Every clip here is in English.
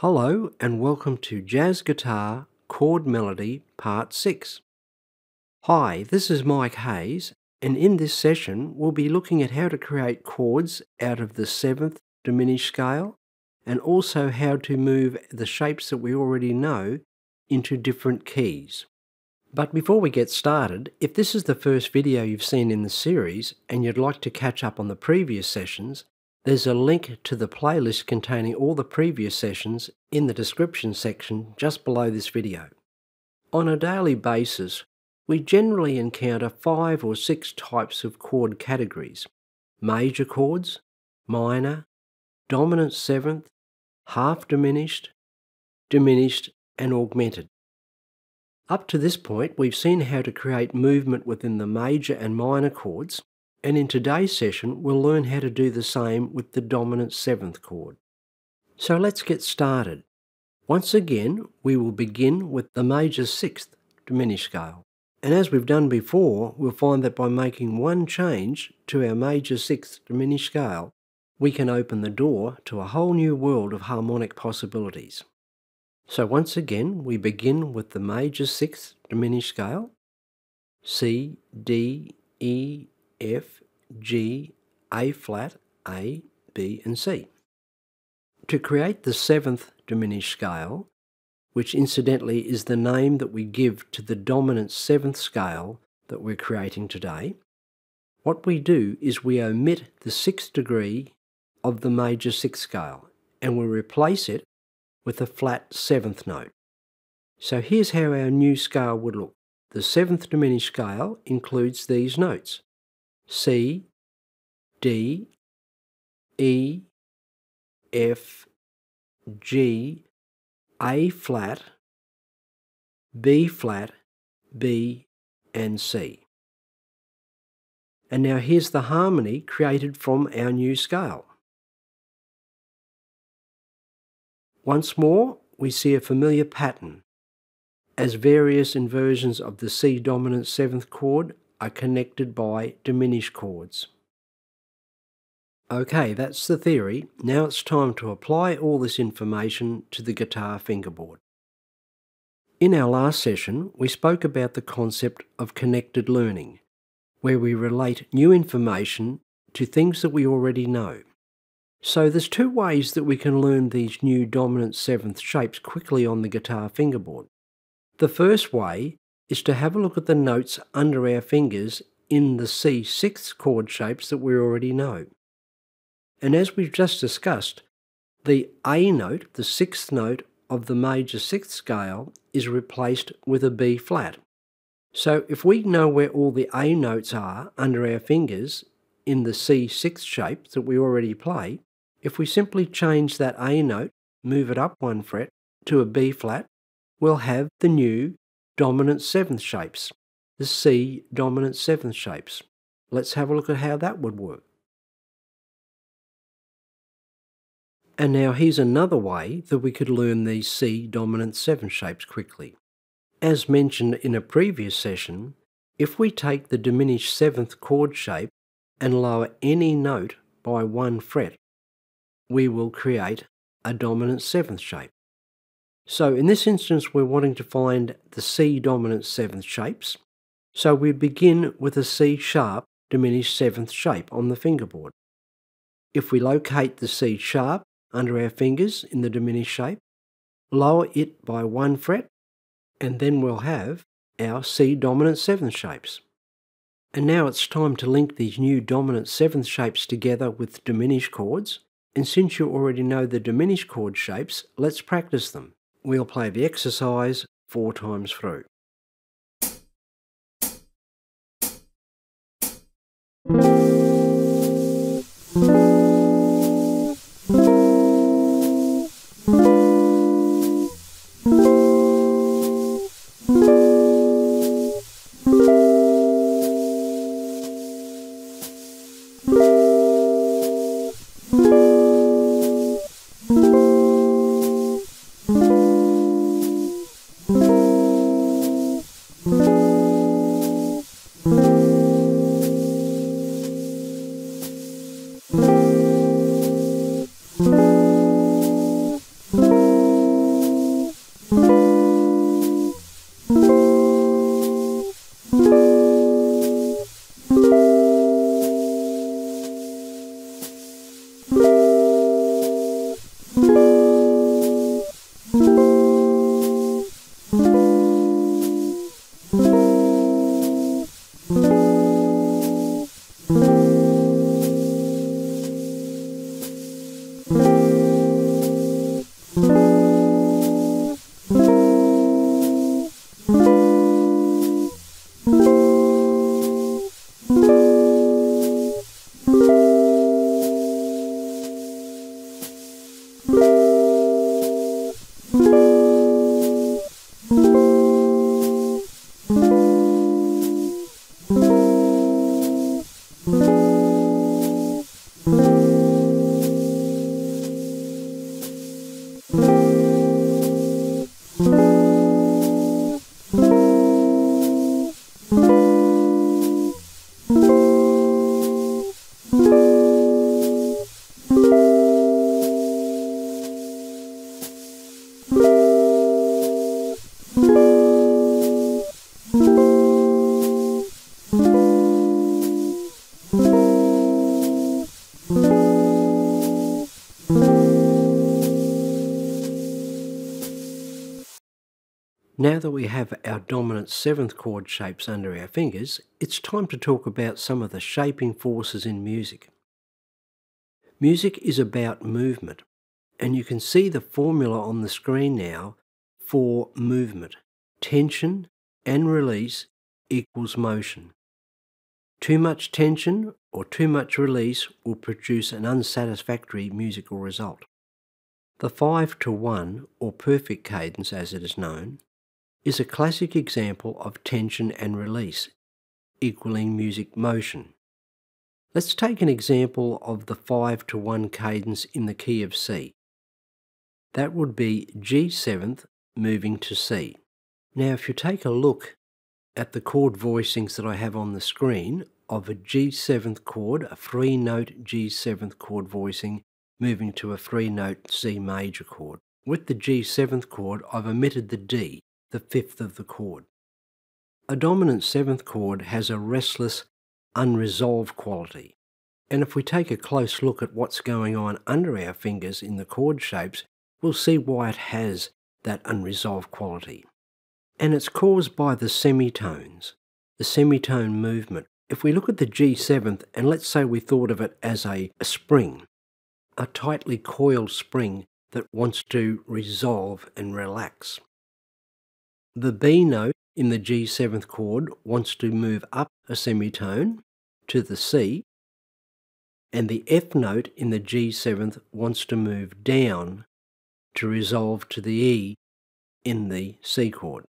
Hello and welcome to Jazz Guitar Chord Melody Part 6. Hi, this is Mike Hayes and in this session we'll be looking at how to create chords out of the 7th diminished scale and also how to move the shapes that we already know into different keys. But before we get started, if this is the first video you've seen in the series and you'd like to catch up on the previous sessions, there's a link to the playlist containing all the previous sessions in the description section just below this video. On a daily basis, we generally encounter five or six types of chord categories. Major chords, minor, dominant seventh, half diminished, diminished and augmented. Up to this point, we've seen how to create movement within the major and minor chords, and in today's session we'll learn how to do the same with the dominant 7th chord. So let's get started. Once again we will begin with the major 6th diminished scale. And as we've done before, we'll find that by making one change to our major 6th diminished scale, we can open the door to a whole new world of harmonic possibilities. So once again, we begin with the major 6th diminished scale, C, D, E, F, G, A flat, A, B and C. To create the seventh diminished scale, which incidentally is the name that we give to the dominant seventh scale that we're creating today, what we do is we omit the sixth degree of the major sixth scale and we replace it with a flat seventh note. So here's how our new scale would look. The seventh diminished scale includes these notes. C, D, E, F, G, A flat, B flat, B, and C. And now here's the harmony created from our new scale. Once more, we see a familiar pattern, as various inversions of the C dominant seventh chord are connected by diminished chords. Okay, that's the theory. Now it's time to apply all this information to the guitar fingerboard. In our last session, we spoke about the concept of connected learning, where we relate new information to things that we already know. So there's two ways that we can learn these new dominant seventh shapes quickly on the guitar fingerboard. The first way is to have a look at the notes under our fingers in the C sixth chord shapes that we already know. And as we've just discussed, the A note, the sixth note of the major sixth scale, is replaced with a B flat. So if we know where all the A notes are under our fingers in the C sixth shape that we already play, if we simply change that A note, move it up one fret to a B flat, we'll have the new dominant seventh shapes, the C dominant seventh shapes. Let's have a look at how that would work. And now here's another way that we could learn these C dominant 7 shapes quickly. As mentioned in a previous session, if we take the diminished 7th chord shape and lower any note by one fret, we will create a dominant 7th shape. So in this instance we're wanting to find the C dominant 7th shapes, so we begin with a C sharp diminished 7th shape on the fingerboard. If we locate the C sharp under our fingers in the diminished shape, lower it by one fret, and then we'll have our C dominant seventh shapes. And now it's time to link these new dominant seventh shapes together with diminished chords, and since you already know the diminished chord shapes, let's practice them. We'll play the exercise four times through. Now that we have our dominant seventh chord shapes under our fingers, it's time to talk about some of the shaping forces in music. Music is about movement, and you can see the formula on the screen now for movement. Tension and release equals motion. Too much tension or too much release will produce an unsatisfactory musical result. The 5 to 1, or perfect cadence as it is known, is a classic example of tension and release, equaling music motion. Let's take an example of the 5 to 1 cadence in the key of C. That would be G7th moving to C. Now if you take a look at the chord voicings that I have on the screen of a G7th chord, a three note G7th chord voicing moving to a three note C major chord. With the G7th chord I've omitted the D the fifth of the chord. A dominant seventh chord has a restless, unresolved quality. And if we take a close look at what's going on under our fingers in the chord shapes, we'll see why it has that unresolved quality. And it's caused by the semitones, the semitone movement. If we look at the G7th, and let's say we thought of it as a, a spring, a tightly coiled spring that wants to resolve and relax. The B note in the G7th chord wants to move up a semitone to the C, and the F note in the G7th wants to move down to resolve to the E in the C chord.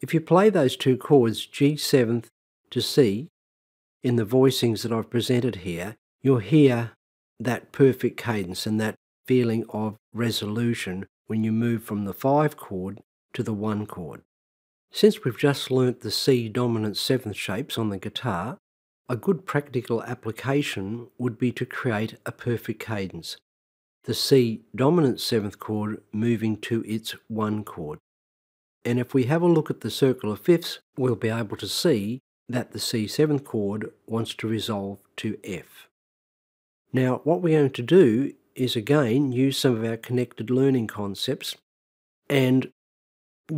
If you play those two chords, G7th to C, in the voicings that I've presented here, you'll hear that perfect cadence and that feeling of resolution when you move from the 5 chord to the 1 chord. Since we've just learnt the C dominant 7th shapes on the guitar, a good practical application would be to create a perfect cadence, the C dominant 7th chord moving to its 1 chord. And if we have a look at the circle of fifths, we'll be able to see that the C 7th chord wants to resolve to F. Now, what we're going to do is again use some of our connected learning concepts and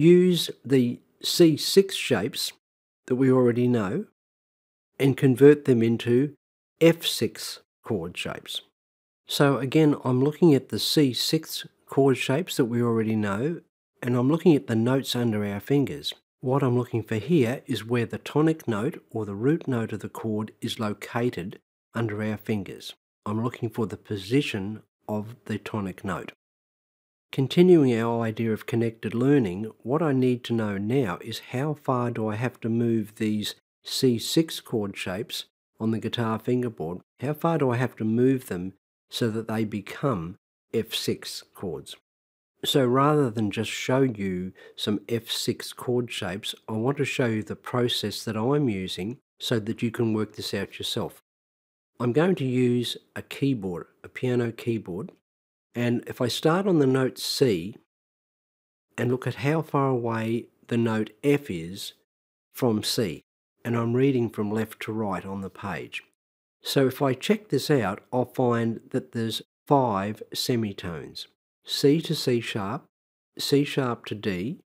use the C6 shapes that we already know and convert them into F6 chord shapes. So again, I'm looking at the C6 chord shapes that we already know, and I'm looking at the notes under our fingers. What I'm looking for here is where the tonic note or the root note of the chord is located under our fingers. I'm looking for the position of the tonic note. Continuing our idea of connected learning, what I need to know now is how far do I have to move these C6 chord shapes on the guitar fingerboard? How far do I have to move them so that they become F6 chords? So rather than just show you some F6 chord shapes, I want to show you the process that I'm using so that you can work this out yourself. I'm going to use a keyboard, a piano keyboard, and if I start on the note C and look at how far away the note F is from C, and I'm reading from left to right on the page. So if I check this out, I'll find that there's five semitones. C to C sharp, C sharp to D,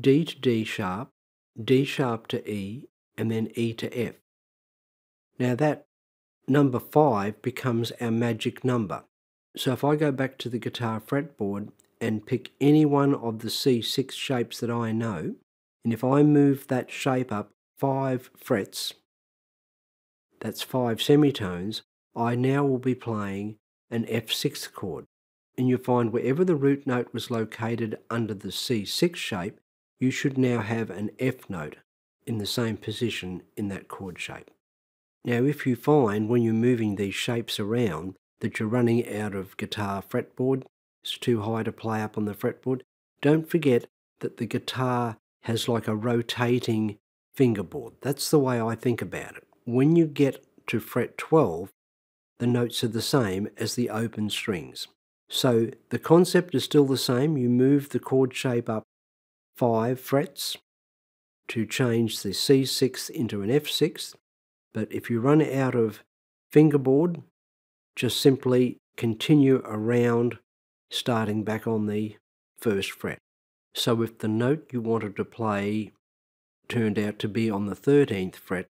D to D sharp, D sharp to E, and then E to F. Now that number 5 becomes our magic number. So if I go back to the guitar fretboard and pick any one of the C6 shapes that I know, and if I move that shape up five frets, that's five semitones, I now will be playing an F6 chord. And you'll find wherever the root note was located under the C6 shape, you should now have an F note in the same position in that chord shape. Now if you find when you're moving these shapes around that you're running out of guitar fretboard, it's too high to play up on the fretboard, don't forget that the guitar has like a rotating fingerboard. That's the way I think about it. When you get to fret 12, the notes are the same as the open strings. So the concept is still the same. You move the chord shape up five frets to change the C6 into an F6. But if you run out of fingerboard, just simply continue around starting back on the first fret. So if the note you wanted to play turned out to be on the 13th fret,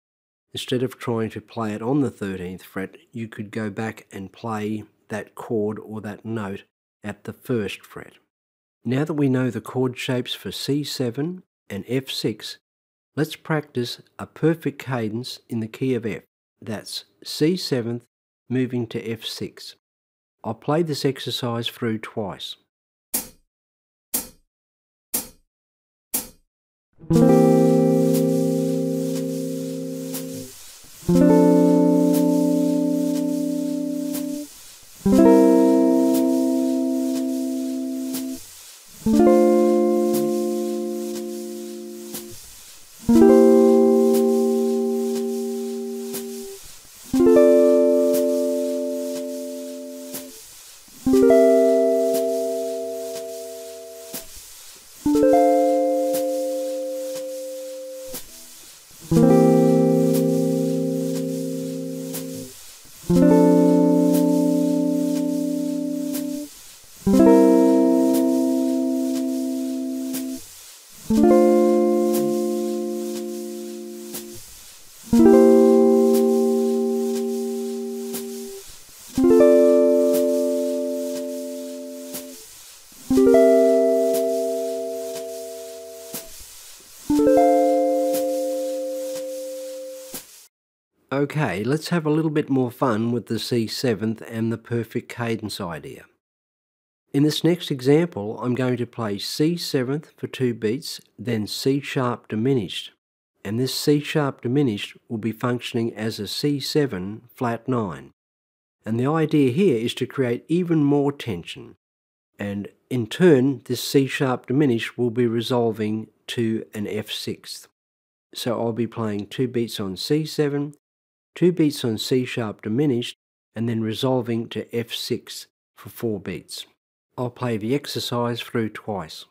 instead of trying to play it on the 13th fret, you could go back and play that chord or that note at the first fret. Now that we know the chord shapes for C7 and F6, let's practice a perfect cadence in the key of F. That's C7th moving to F6. I'll play this exercise through twice. Okay, let's have a little bit more fun with the C7th and the perfect cadence idea. In this next example, I'm going to play C7th for two beats, then C sharp diminished, and this C sharp diminished will be functioning as a C7 flat 9. And the idea here is to create even more tension, and in turn, this C sharp diminished will be resolving to an F6th. So I'll be playing two beats on C7, two beats on C sharp diminished, and then resolving to F6 for four beats. I'll play the exercise through twice.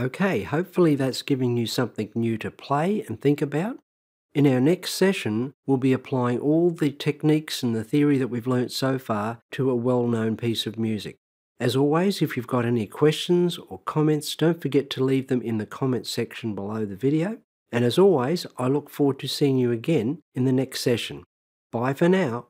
Okay, hopefully that's giving you something new to play and think about. In our next session, we'll be applying all the techniques and the theory that we've learnt so far to a well-known piece of music. As always, if you've got any questions or comments, don't forget to leave them in the comments section below the video. And as always, I look forward to seeing you again in the next session. Bye for now.